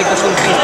es pues un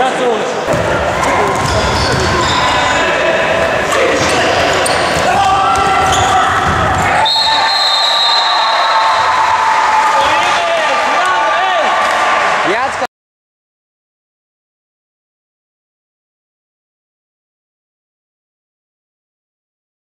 ラスオー